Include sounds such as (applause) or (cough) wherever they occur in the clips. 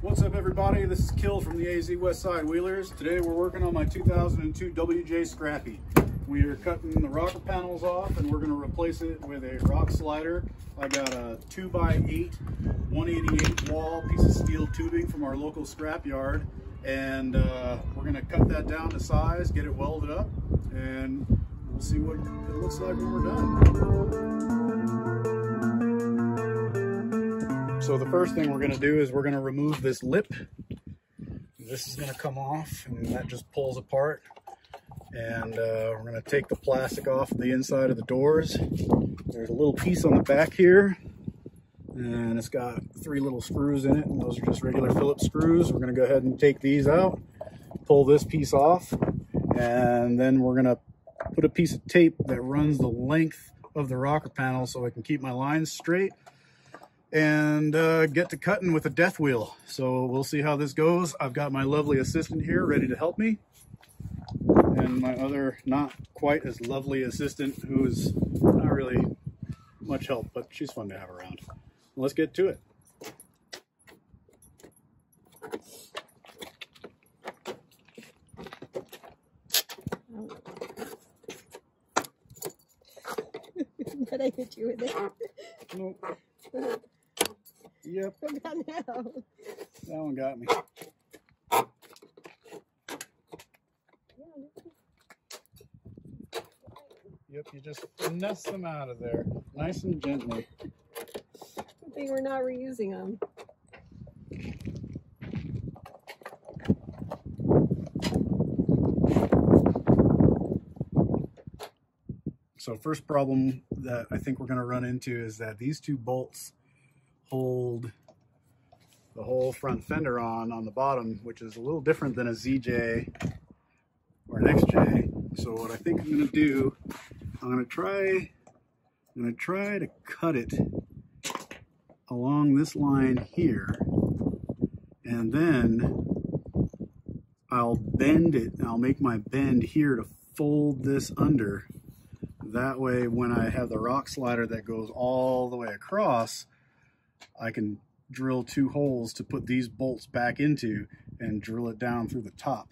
What's up everybody? This is Kill from the AZ West Side Wheelers. Today we're working on my 2002 WJ Scrappy. We are cutting the rocker panels off and we're going to replace it with a rock slider. I got a 2x8 188 wall piece of steel tubing from our local scrap yard and uh, we're going to cut that down to size, get it welded up and we'll see what it looks like when we're done. So the first thing we're going to do is we're going to remove this lip. This is going to come off and that just pulls apart and uh, we're going to take the plastic off the inside of the doors. There's a little piece on the back here and it's got three little screws in it and those are just regular Phillips screws. We're going to go ahead and take these out, pull this piece off, and then we're going to put a piece of tape that runs the length of the rocker panel so I can keep my lines straight and uh, get to cutting with a death wheel. So we'll see how this goes. I've got my lovely assistant here ready to help me and my other not quite as lovely assistant who is not really much help, but she's fun to have around. Let's get to it. (laughs) Did I hit you with it? Nope. (laughs) Yep. What about now? That one got me. Yep, you just finesse them out of there, nice and gently. Good thing we're not reusing them. So first problem that I think we're going to run into is that these two bolts hold the whole front fender on on the bottom, which is a little different than a ZJ or an XJ. So what I think I'm to do, I'm to try, I'm to try to cut it along this line here, and then I'll bend it, I'll make my bend here to fold this under. That way, when I have the rock slider that goes all the way across, I can drill two holes to put these bolts back into and drill it down through the top.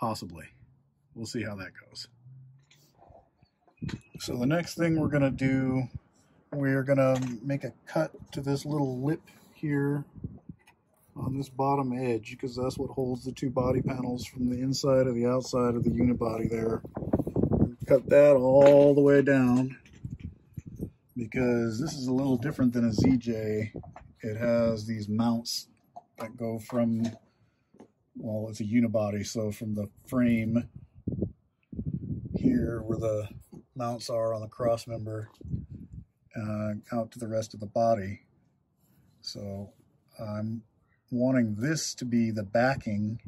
Possibly. We'll see how that goes. So the next thing we're going to do, we're going to make a cut to this little lip here on this bottom edge because that's what holds the two body panels from the inside of the outside of the unibody there. Cut that all the way down because this is a little different than a ZJ. It has these mounts that go from, well, it's a unibody, so from the frame here where the mounts are on the cross member uh, out to the rest of the body. So I'm wanting this to be the backing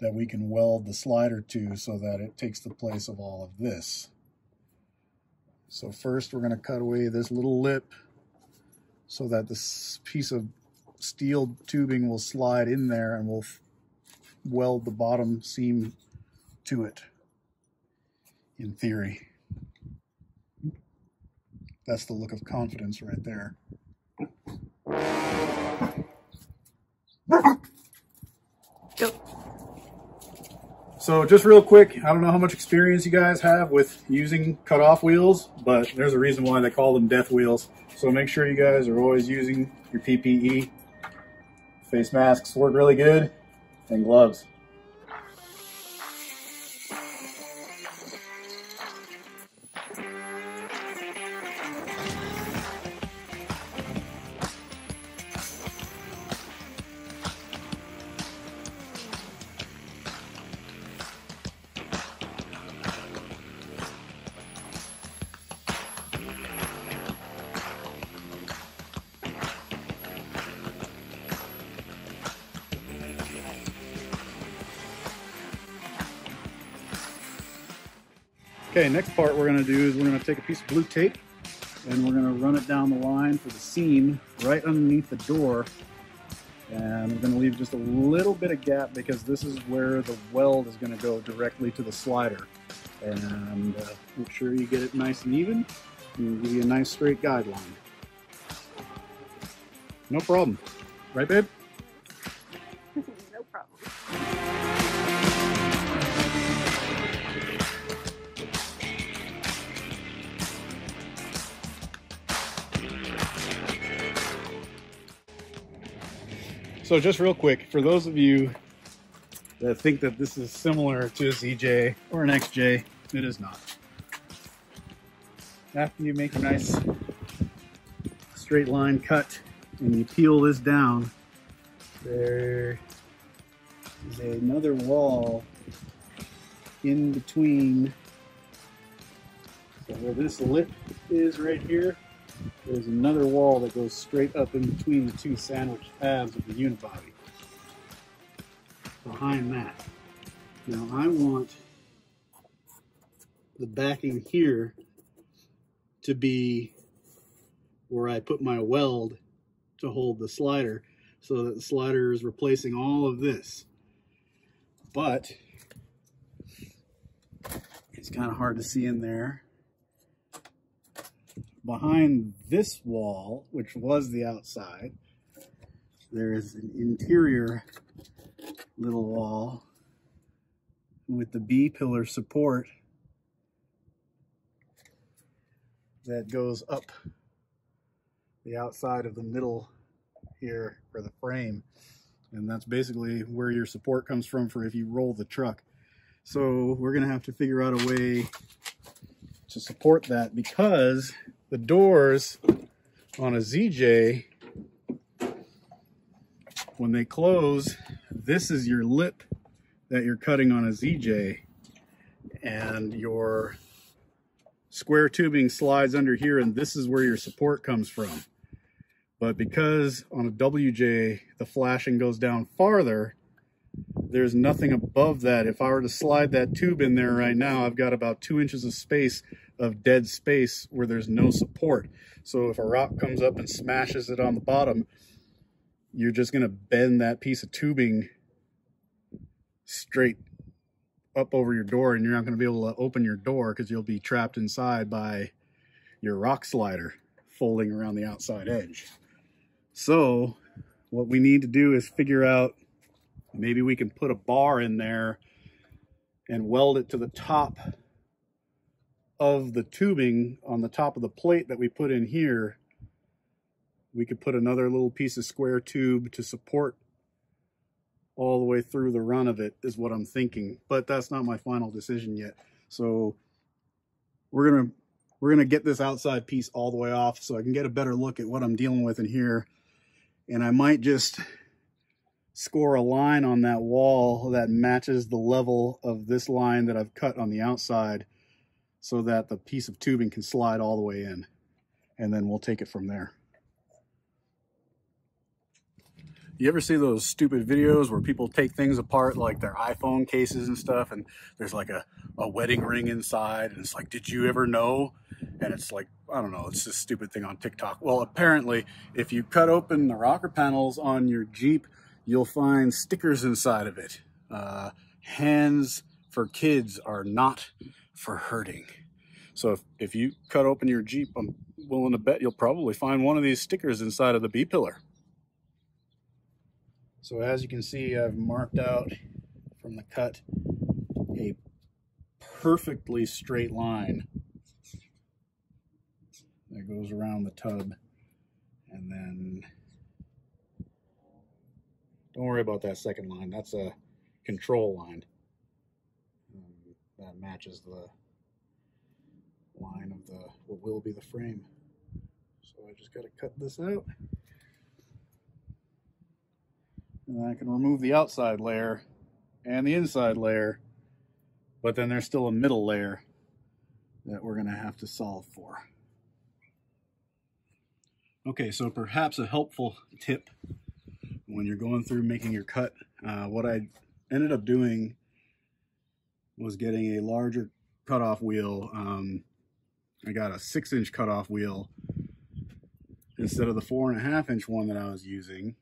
that we can weld the slider to so that it takes the place of all of this. So first we're going to cut away this little lip so that this piece of steel tubing will slide in there and we'll weld the bottom seam to it in theory. That's the look of confidence right there. So just real quick, I don't know how much experience you guys have with using cut-off wheels, but there's a reason why they call them death wheels. So make sure you guys are always using your PPE. Face masks work really good, and gloves. Okay, next part we're gonna do is we're gonna take a piece of blue tape and we're gonna run it down the line for the seam right underneath the door. And we're gonna leave just a little bit of gap because this is where the weld is gonna go directly to the slider. And uh, make sure you get it nice and even and give you a nice straight guideline. No problem. Right, babe? So just real quick, for those of you that think that this is similar to a ZJ or an XJ, it is not. After you make a nice straight line cut and you peel this down, there is another wall in between. So where this lip is right here, there's another wall that goes straight up in between the two sandwich halves of the unibody. Behind that. Now I want the backing here to be where I put my weld to hold the slider so that the slider is replacing all of this. But it's kind of hard to see in there behind this wall, which was the outside, there is an interior little wall with the B pillar support that goes up the outside of the middle here for the frame. And that's basically where your support comes from for if you roll the truck. So we're going to have to figure out a way to support that because the doors on a ZJ, when they close, this is your lip that you're cutting on a ZJ and your square tubing slides under here and this is where your support comes from. But because on a WJ, the flashing goes down farther, there's nothing above that. If I were to slide that tube in there right now, I've got about two inches of space of dead space where there's no support. So if a rock comes up and smashes it on the bottom, you're just going to bend that piece of tubing straight up over your door and you're not going to be able to open your door because you'll be trapped inside by your rock slider folding around the outside edge. So what we need to do is figure out maybe we can put a bar in there and weld it to the top of the tubing on the top of the plate that we put in here, we could put another little piece of square tube to support all the way through the run of it is what I'm thinking. But that's not my final decision yet. So we're gonna we're gonna get this outside piece all the way off so I can get a better look at what I'm dealing with in here. And I might just score a line on that wall that matches the level of this line that I've cut on the outside so that the piece of tubing can slide all the way in. And then we'll take it from there. You ever see those stupid videos where people take things apart, like their iPhone cases and stuff, and there's like a, a wedding ring inside, and it's like, did you ever know? And it's like, I don't know, it's this stupid thing on TikTok. Well, apparently, if you cut open the rocker panels on your Jeep, you'll find stickers inside of it. Uh, hands for kids are not for hurting. So if, if you cut open your Jeep, I'm willing to bet you'll probably find one of these stickers inside of the B-pillar. So as you can see, I've marked out from the cut a perfectly straight line that goes around the tub. And then, don't worry about that second line. That's a control line. Um, that matches the line of the what will be the frame. So I just got to cut this out. And I can remove the outside layer and the inside layer, but then there's still a middle layer that we're going to have to solve for. Okay, so perhaps a helpful tip when you're going through making your cut, uh, what I ended up doing was getting a larger cutoff wheel. Um, I got a six inch cutoff wheel instead of the four and a half inch one that I was using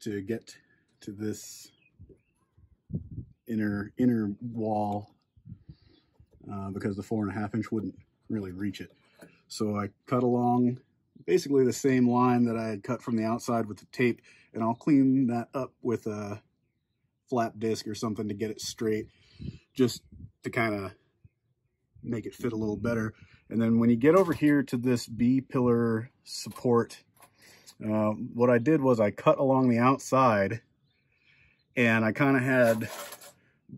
to get to this inner inner wall uh, because the four and a half inch wouldn't really reach it. So I cut along basically the same line that I had cut from the outside with the tape, and I'll clean that up with a flat disc or something to get it straight, just to kind of make it fit a little better. And then when you get over here to this B-pillar support, uh, what I did was I cut along the outside and I kind of had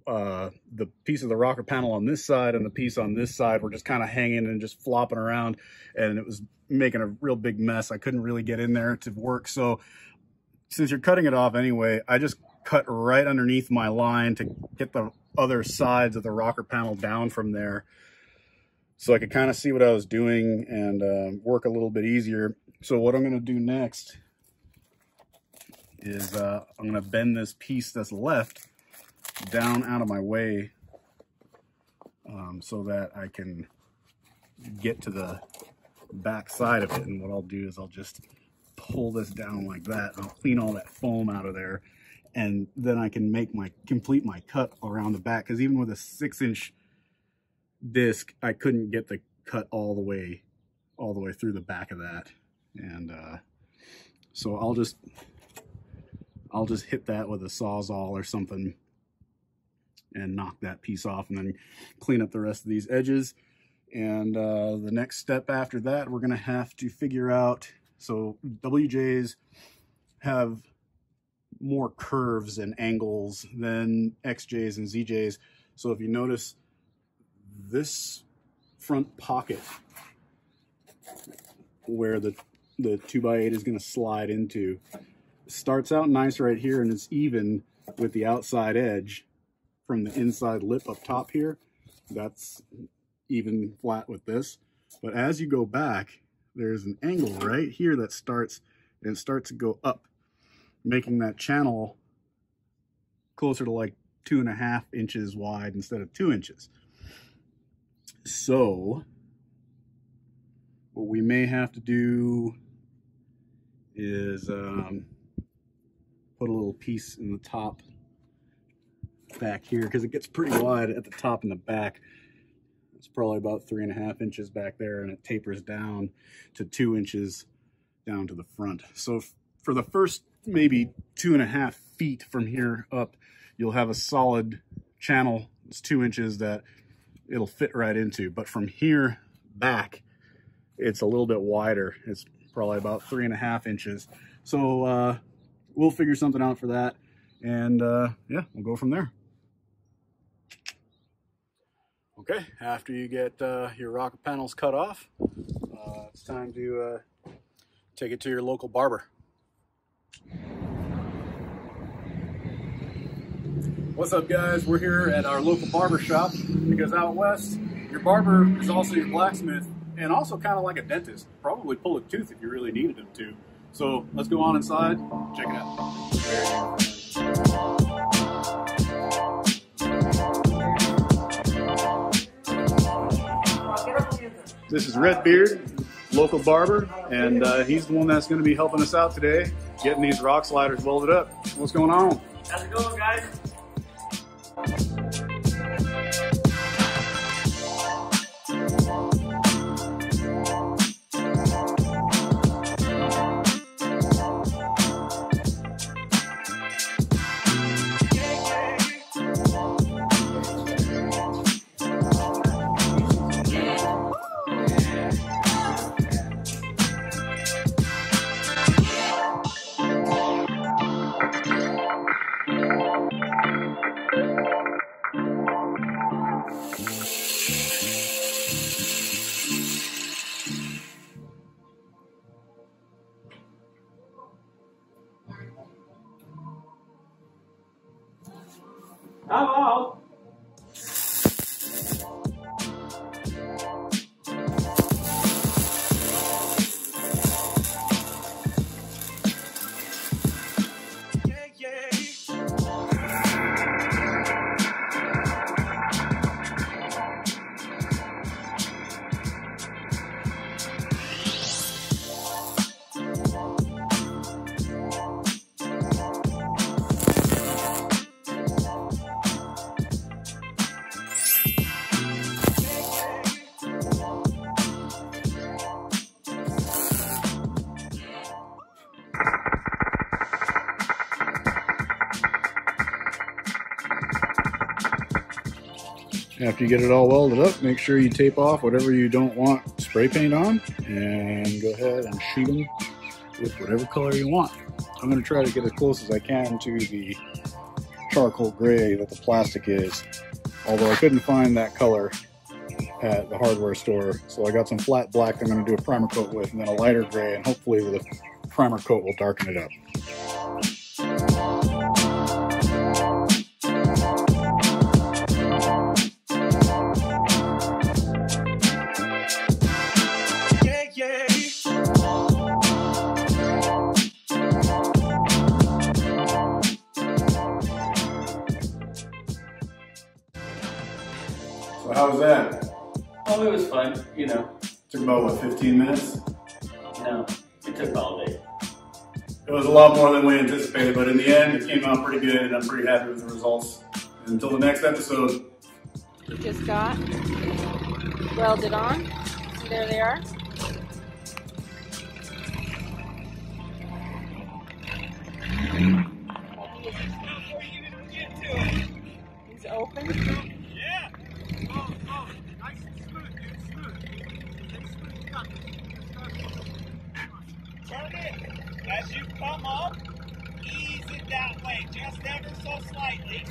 uh, the piece of the rocker panel on this side and the piece on this side were just kind of hanging and just flopping around and it was making a real big mess. I couldn't really get in there to work. So since you're cutting it off anyway, I just cut right underneath my line to get the other sides of the rocker panel down from there so I could kind of see what I was doing and uh, work a little bit easier. So what I'm going to do next is uh, I'm going to bend this piece that's left down out of my way um, so that I can get to the back side of it. And what I'll do is I'll just pull this down like that. I'll clean all that foam out of there. And then I can make my, complete my cut around the back. Cause even with a six inch disc, I couldn't get the cut all the way, all the way through the back of that. And uh, so I'll just, I'll just hit that with a Sawzall or something and knock that piece off and then clean up the rest of these edges. And uh, the next step after that, we're gonna have to figure out, so WJs have more curves and angles than XJs and ZJs. So if you notice this front pocket where the, the 2x8 is going to slide into starts out nice right here and it's even with the outside edge from the inside lip up top here. That's even flat with this. But as you go back, there's an angle right here that starts and starts to go up, making that channel closer to like two and a half inches wide instead of two inches. So what we may have to do is um, put a little piece in the top back here because it gets pretty wide at the top and the back. It's probably about three and a half inches back there and it tapers down to two inches down to the front. So for the first maybe two and a half feet from here up, you'll have a solid channel. It's two inches that it'll fit right into. But from here back, it's a little bit wider. It's probably about three and a half inches. So uh, we'll figure something out for that. And uh, yeah, we'll go from there. Okay, after you get uh, your rocker panels cut off, uh, it's time to uh, take it to your local barber. What's up guys? We're here at our local barber shop because out west, your barber is also your blacksmith and also kind of like a dentist. Probably pull a tooth if you really needed him to. So let's go on inside, check it out. This is Redbeard, local barber, and uh, he's the one that's going to be helping us out today, getting these rock sliders welded up. What's going on? How's it going, guys? Hello. After you get it all welded up, make sure you tape off whatever you don't want spray paint on and go ahead and shoot them with whatever color you want. I'm going to try to get as close as I can to the charcoal gray that the plastic is, although I couldn't find that color at the hardware store. So I got some flat black I'm going to do a primer coat with and then a lighter gray and hopefully the primer coat will darken it up. It was fun. You know, Took about what 15 minutes? no, it took all day. It was a lot more than we anticipated, but in the end, it came out pretty good, and I'm pretty happy with the results. And until the next episode, You just got welded on. There they are. He's open. Yeah. Oh, oh, nice and smooth, dude. Smooth. It's smooth cut. Turn it. As you come up, ease it that way, just ever so slightly.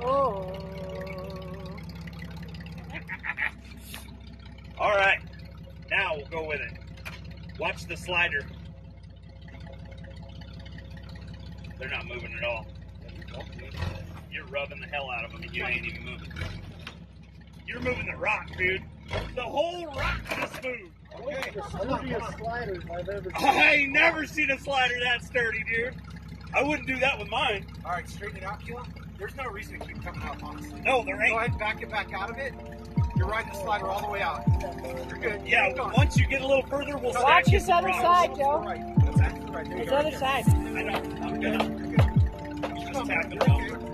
Oh. All right. Now we'll go with it. Watch the slider. They're not moving at all. You're rubbing the hell out of them and you ain't even moving. You're moving the rock, dude. The whole rock just moved. I ain't never seen a slider that sturdy, dude. I wouldn't do that with mine. All right, straighten it out, Keelan. There's no reason to keep coming up, honestly. No, there ain't. Go ahead and back it back out of it. You're riding the slider all the way out. You're good. Yeah, Keep going. once you get a little further, we'll No, stack Watch this other rocks. side, Joe. Right. That's right. There you This go, other right side. I know. I'm good. there. Keep Just going, tap man. it You're down. okay.